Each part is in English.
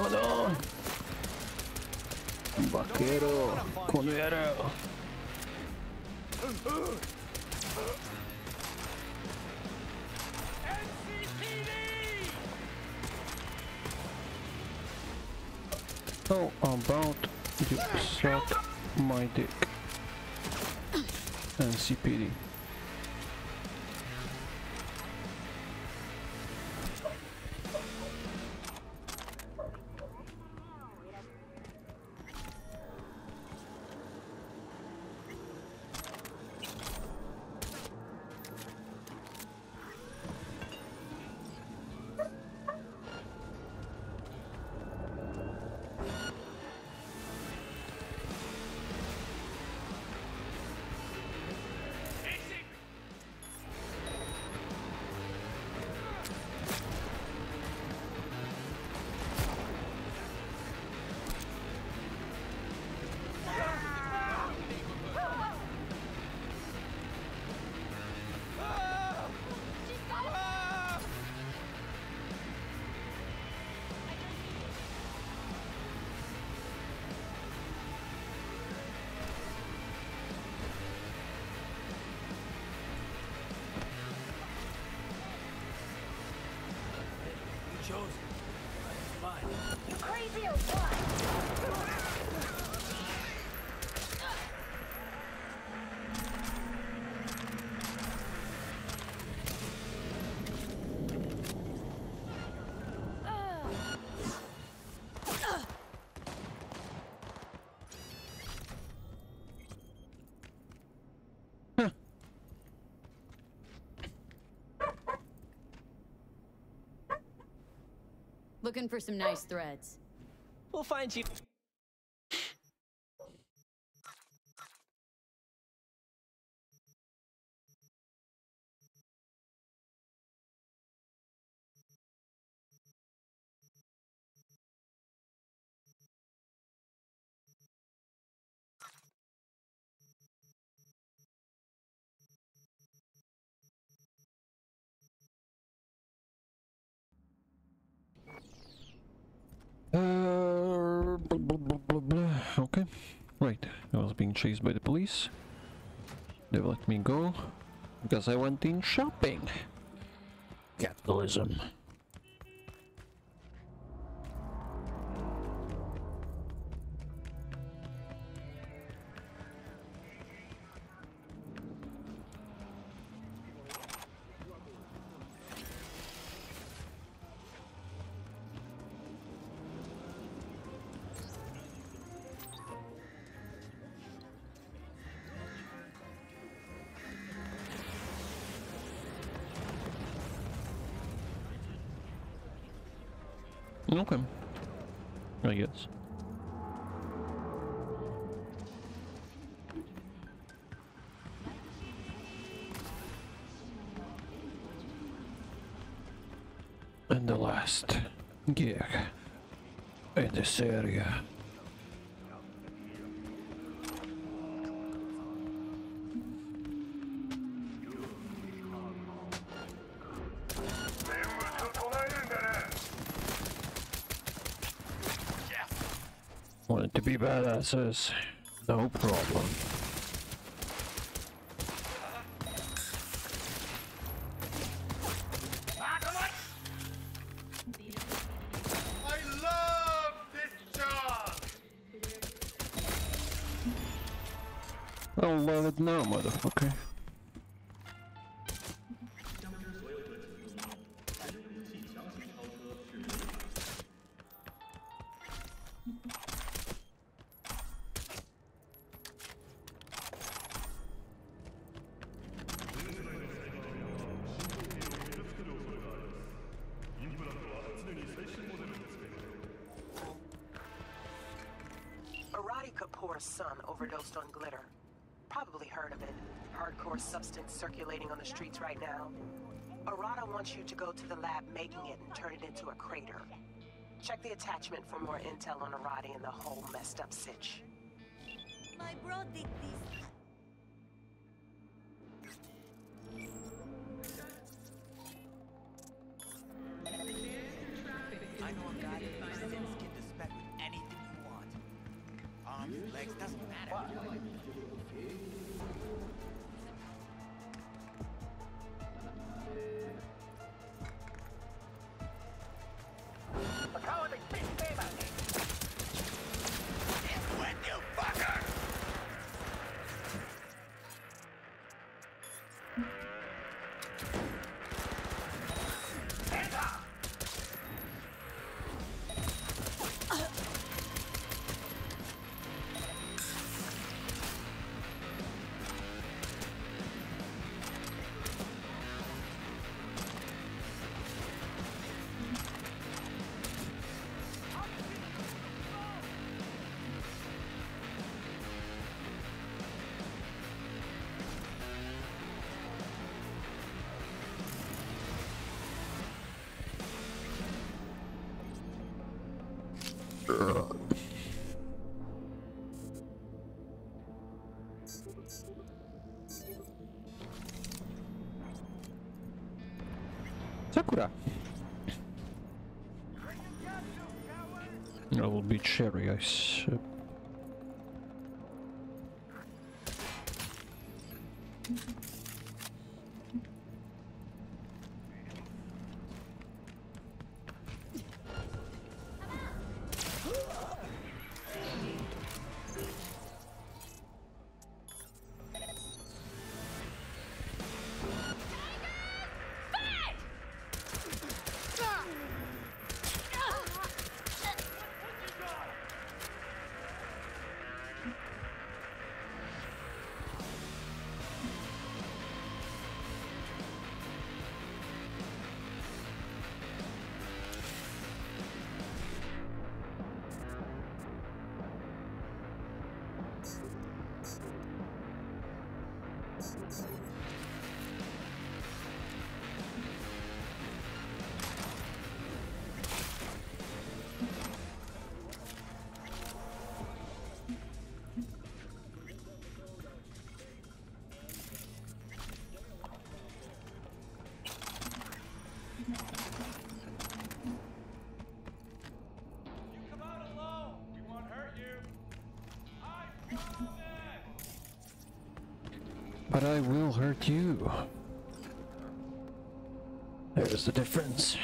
Oh no! Vaquero. How about you suck my dick? NCPD. Looking for some nice threads. We'll find you. Right. I was being chased by the police. They let me go because I went in shopping. Capitalism. Okay. I guess. And the last gig in this area. Want to be badasses? No problem. Kapoor's son overdosed on glitter. Probably heard of it. Hardcore substance circulating on the streets right now. Arati wants you to go to the lab making it and turn it into a crater. Check the attachment for more intel on Arati and the whole messed up sitch. My bro did this. Legs doesn't matter. Sakura. I will be cherry ice. uh, But I will hurt you. There's the difference.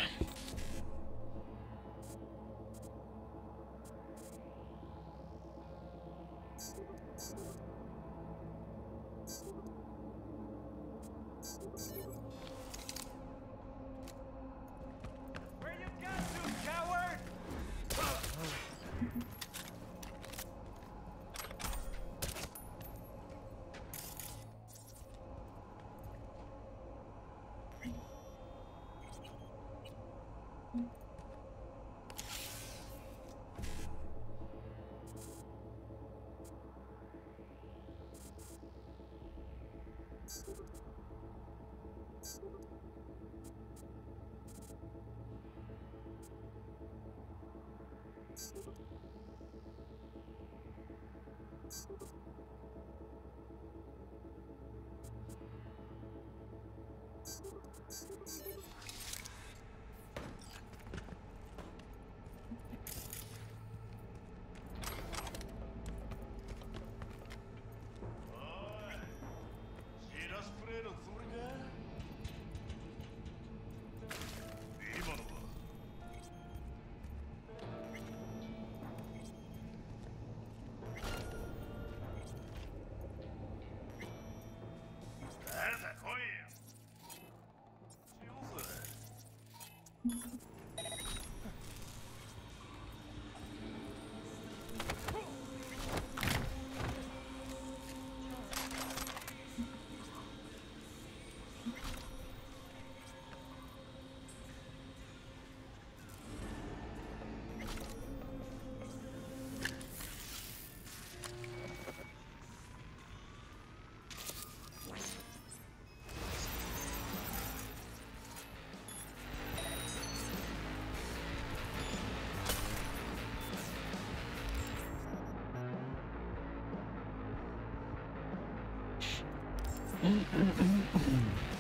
Mm-hmm.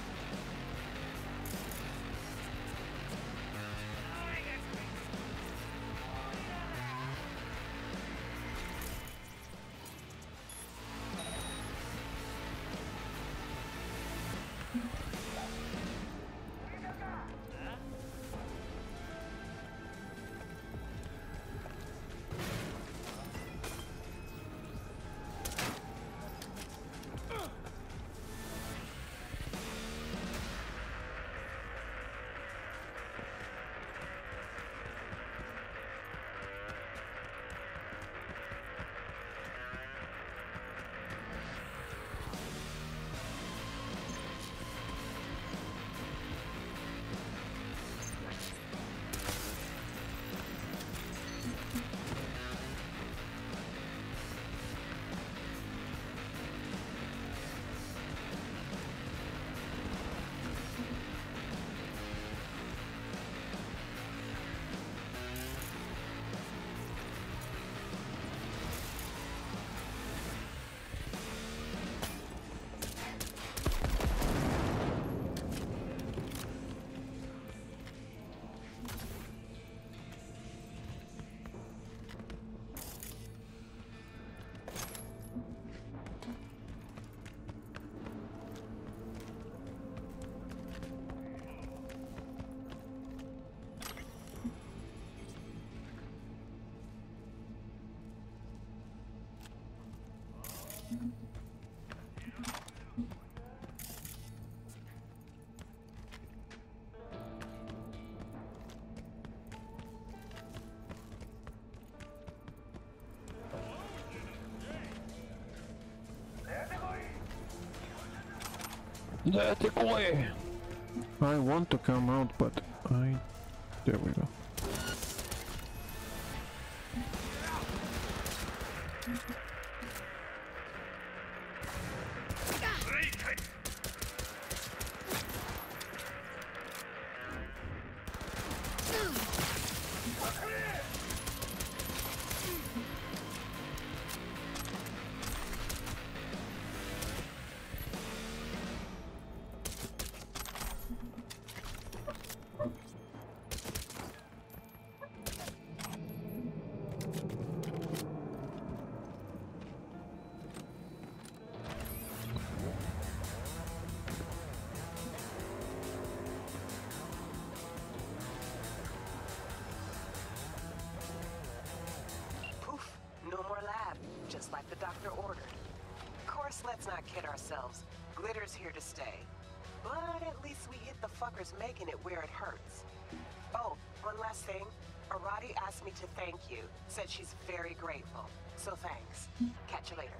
Let it away! I want to come out, but I... There we let's not kid ourselves. Glitter's here to stay. But at least we hit the fuckers making it where it hurts. Oh, one last thing. Arati asked me to thank you. Said she's very grateful. So thanks. Catch you later.